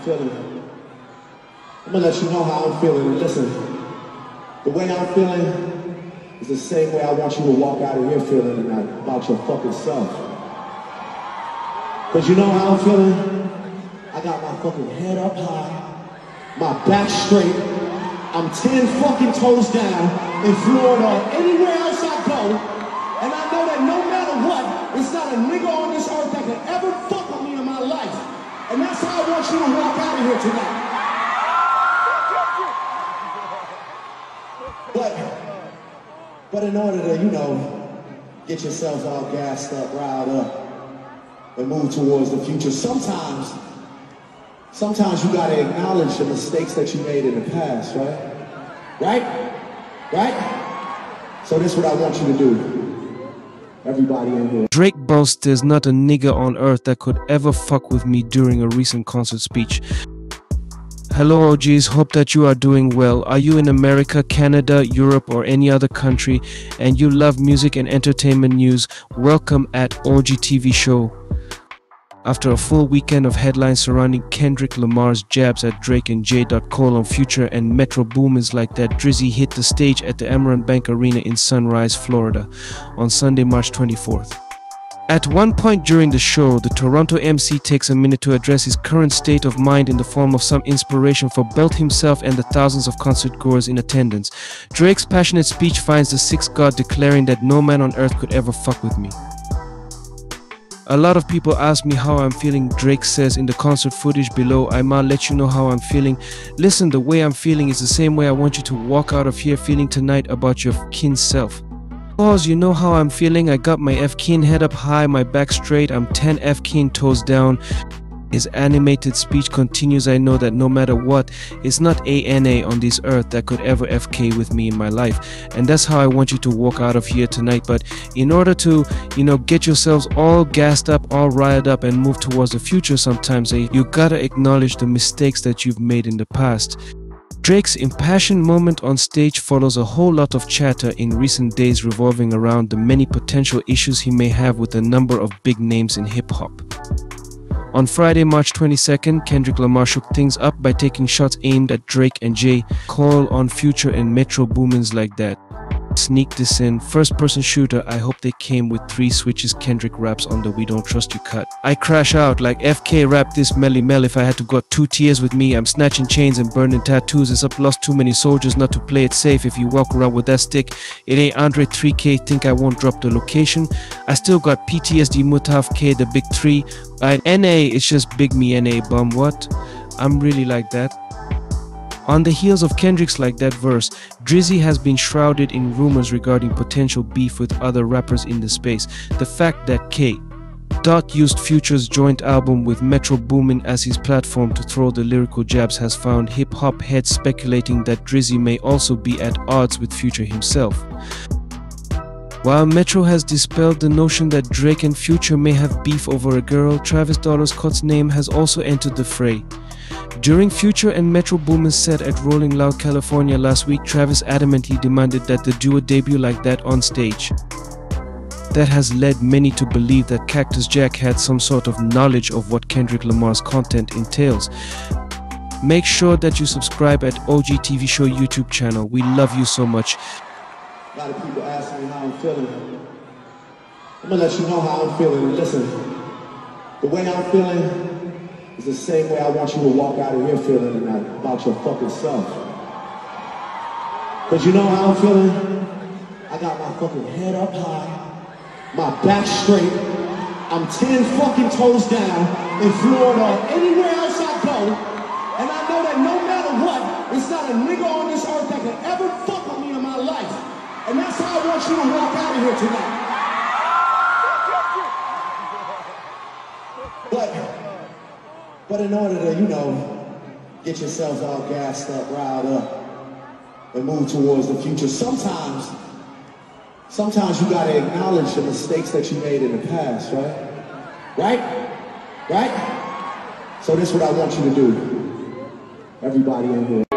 I'm feeling. I'm gonna let you know how I'm feeling. And listen, the way I'm feeling is the same way I want you to walk out of here feeling tonight about your fucking self. Cause you know how I'm feeling? I got my fucking head up high, my back straight. I'm ten fucking toes down in Florida or anywhere else I go. And I know that no matter what, it's not a nigga on this earth that can ever fuck with me in my life. And that's how I want you to walk out of here tonight. But, but in order to, you know, get yourself all gassed up, riled up, and move towards the future, sometimes, sometimes you gotta acknowledge the mistakes that you made in the past, right? Right? Right? So this is what I want you to do. Everybody in here. Drake boasts there's not a nigger on earth that could ever fuck with me during a recent concert speech. Hello OGs, hope that you are doing well. Are you in America, Canada, Europe, or any other country and you love music and entertainment news? Welcome at OG TV Show. After a full weekend of headlines surrounding Kendrick Lamar's jabs at Drake and J. Cole on Future and Metro Boomins like that, Drizzy hit the stage at the Amerant Bank Arena in Sunrise, Florida on Sunday, March 24th. At one point during the show, the Toronto MC takes a minute to address his current state of mind in the form of some inspiration for both himself and the thousands of concert goers in attendance. Drake's passionate speech finds the sixth god declaring that no man on earth could ever fuck with me. A lot of people ask me how I'm feeling. Drake says in the concert footage below, I might let you know how I'm feeling. Listen, the way I'm feeling is the same way I want you to walk out of here feeling tonight about your kin self. Cause you know how I'm feeling. I got my F keen head up high, my back straight. I'm 10 F keen toes down. His animated speech continues. I know that no matter what, it's not ANA on this earth that could ever FK with me in my life. And that's how I want you to walk out of here tonight. But in order to, you know, get yourselves all gassed up, all riled up, and move towards the future sometimes, eh, you gotta acknowledge the mistakes that you've made in the past. Drake's impassioned moment on stage follows a whole lot of chatter in recent days revolving around the many potential issues he may have with a number of big names in hip hop. On Friday, March 22nd, Kendrick Lamar shook things up by taking shots aimed at Drake and J. Cole on Future and Metro Boomins like that sneak this in. First person shooter, I hope they came with three switches Kendrick raps on the We Don't Trust You cut. I crash out like FK rap this Melle Mel if I had to got two tears with me. I'm snatching chains and burning tattoos. It's up lost too many soldiers not to play it safe. If you walk around with that stick, it ain't Andre 3K think I won't drop the location. I still got PTSD Mutaf K, the big three. Right, NA, it's just big me NA bum. What? I'm really like that. On the heels of Kendrick's like that verse, Drizzy has been shrouded in rumors regarding potential beef with other rappers in the space. The fact that K. Dot used Future's joint album with Metro Boomin as his platform to throw the lyrical jabs has found hip hop heads speculating that Drizzy may also be at odds with Future himself. While Metro has dispelled the notion that Drake and Future may have beef over a girl, Travis Dollar Scott's name has also entered the fray. During Future and Metro Boomin's set at Rolling Loud, California last week, Travis adamantly demanded that the duo debut like that on stage. That has led many to believe that Cactus Jack had some sort of knowledge of what Kendrick Lamar's content entails. Make sure that you subscribe at OG TV Show YouTube channel. We love you so much. A lot of people ask me how I'm feeling. I'm gonna let you know how I'm feeling. Listen, the way I'm feeling it's the same way I want you to walk out of here feeling tonight about your fucking self. Cause you know how I'm feeling? I got my fucking head up high, my back straight. I'm 10 fucking toes down in Florida or anywhere else I go. And I know that no matter what, it's not a nigga on this earth that can ever fuck with me in my life. And that's how I want you to walk out of here tonight. But in order to, you know, get yourselves all gassed up, riled up, and move towards the future, sometimes, sometimes you gotta acknowledge the mistakes that you made in the past, right? Right? Right? So this is what I want you to do. Everybody in here.